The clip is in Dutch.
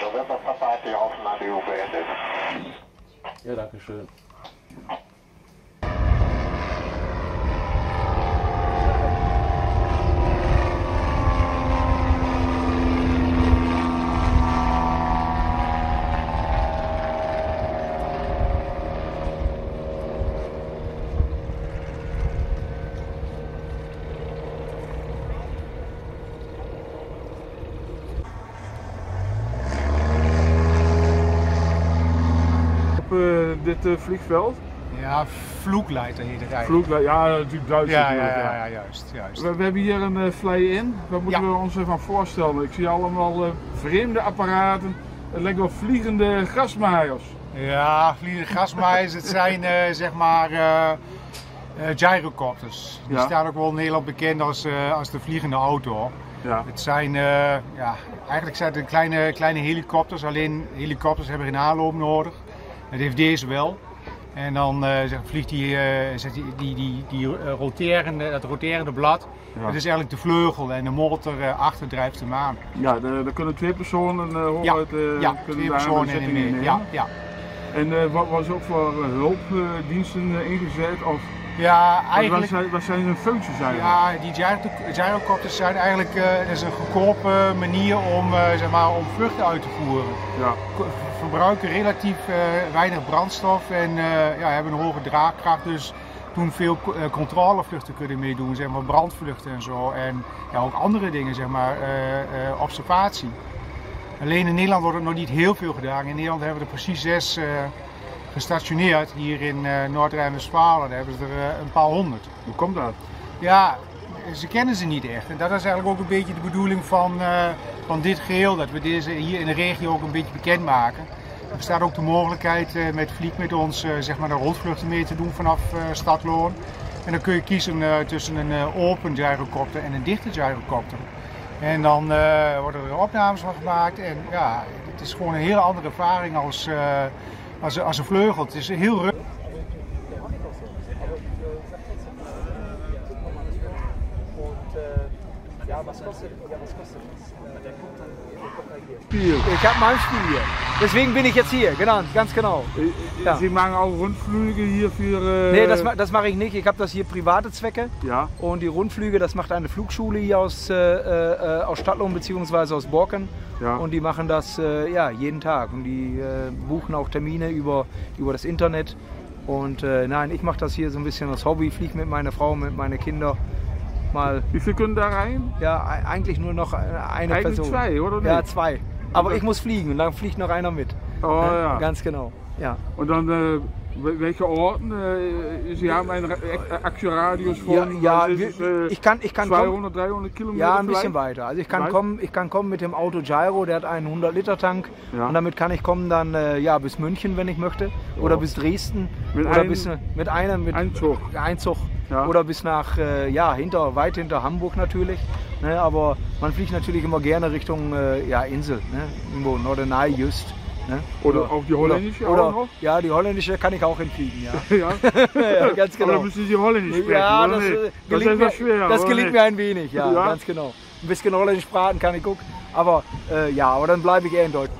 November Papa die Aufnahme beendet. Ja, danke schön. Dit eh, vliegveld. Ja, vloekleiter heet het eigenlijk. Vloek, ja, natuurlijk Duits. Ja, ja, natuurlijk, ja, ja, juist. juist. We, we hebben hier een uh, fly-in. Wat moeten Ja. we ons ervan voorstellen? Ik zie allemaal eh, vreemde apparaten. Het lijkt wel vliegende grasmaaiers. Ja, vliegende grasmaaiers, het zijn eh, zeg maar eh, eh, gyrocopters. Die Ja. staan ook wel in Nederland bekend als, eh, als de vliegende auto. Ja. Het zijn, eh, ja, eigenlijk zijn het kleine, kleine helikopters, alleen helikopters hebben geen aanloop nodig. Dat heeft deze wel. En dan eh, vliegt die, zet die, die, die, die eh, roterende, dat roterende blad. Ja. Dat is eigenlijk de vleugel en de motor eh, achter drijft hem aan. Ja, daar kunnen twee personen uh, horen Ja, ja kunnen twee personen in. Ja, ja. En eh, wat was ook voor eh, hulpdiensten eh, ingezet? Of ja wat, eigenlijk... zijn, wat zijn hun functies eigenlijk? Ja, die gyro- gyrocopters zijn eigenlijk dat is een goedkope manier om, zeg maar, om vluchten uit te voeren. Ja. Verbruiken relatief weinig brandstof en ja, hebben een hoge draagkracht. Dus doen veel co- controlevluchten kunnen meedoen, zeg maar brandvluchten en zo. En ja, ook andere dingen, zeg maar, observatie. Alleen in Nederland wordt het nog niet heel veel gedaan. In Nederland hebben we er precies zes eh, gestationeerd. Hier in eh Noord-Rijn-Westfalen daar hebben ze er eh, een paar honderd. Hoe komt dat? Ja, ze kennen ze niet echt. En dat is eigenlijk ook een beetje de bedoeling van, van dit geheel. Dat we deze hier in de regio ook een beetje bekendmaken. Er bestaat ook de mogelijkheid met Vlieg met ons zeg maar de rondvluchten mee te doen vanaf Stadloon. En dan kun je kiezen tussen een open gyrocopter en een dichte gyrocopter. En dan eh, worden er opnames van gemaakt. En ja, het is gewoon een hele andere ervaring als, eh, als, als een vleugel. Het is heel rustig. Spiel. Ich habe mein Spiel hier. Deswegen bin ich jetzt hier, genau, ganz genau. Äh, Ja. Sie machen auch Rundflüge hier für. Äh, Nee, das, das mache ich nicht. Ich habe das hier private Zwecke. Ja, Und die Rundflüge, das macht eine Flugschule hier aus, äh, äh, aus Stadtlohn bzw. aus Borken. ja. Und die machen das äh, ja, jeden Tag. Und die äh, buchen auch Termine über, über das Internet. Und äh, nein, ich mache das hier so ein bisschen als Hobby. Fliege mit meiner Frau, mit meinen Kindern. Mal, Wie viel können da rein? ja, e- eigentlich nur noch eine Eigentlich Person. zwei, oder Ja, nicht? zwei. Aber ich muss fliegen und dann fliegt noch einer mit. Oh Ne? ja. Ganz genau. Ja. Und dann, äh, welche Orten? Sie haben einen Ra- Ak- Aktioradius von Ja, ja ist äh, ich kann, ich kann kommen. 200, 300 Kilometer. Ja, ein bisschen vielleicht? weiter. Also ich kann Weit? kommen, ich kann kommen mit dem Auto Gyro, der hat einen 100 Liter Tank Ja. und damit kann ich kommen dann äh, ja bis München, wenn ich möchte, oder Ja. bis Dresden Mit oder einem- bis mit einem mit Ein Zug. Einzug Ja. oder bis nach äh, ja hinter weit hinter Hamburg natürlich. Ne, aber man fliegt natürlich immer gerne Richtung äh, ja, Insel, ne? irgendwo Norderney just. Ne? Oder auch die holländische oder, auch noch? Ja, die holländische kann ich auch hinfliegen, ja. Ja, ja ganz aber genau. dann müssen Sie Holländisch sprechen. Ja, das, nicht? äh, das ist gelingt, etwas mir, schwer. das gelingt nicht? mir ein wenig, ja, Ja. ganz genau. Ein bisschen Holländisch praten kann ich gucken, aber äh, ja, aber dann bleibe ich eher in Deutsch.